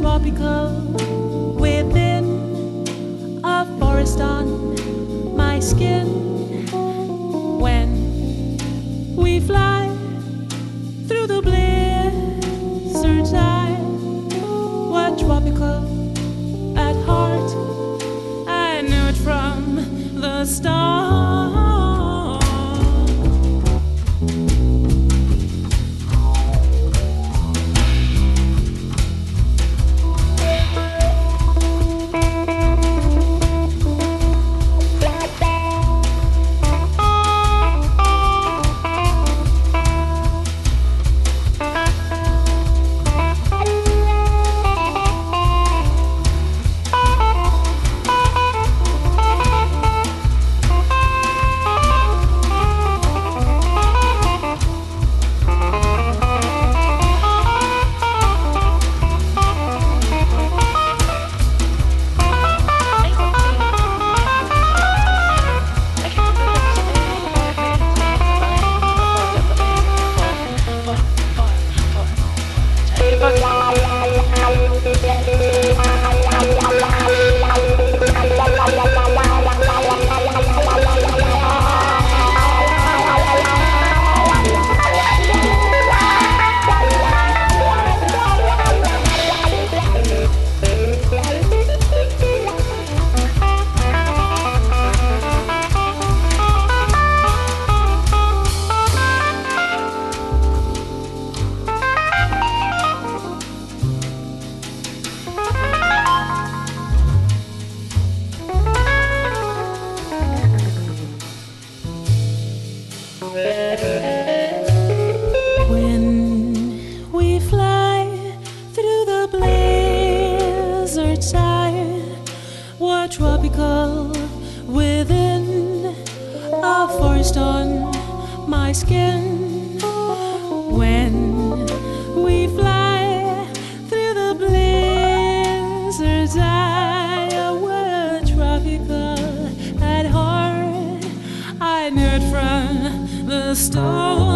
tropical within a forest on my skin. When we fly through the blizzard's eye, we're tropical at heart. I knew it from the start. Forest on my skin. When we fly through the blizzard's tropical at heart. I knew it from the start.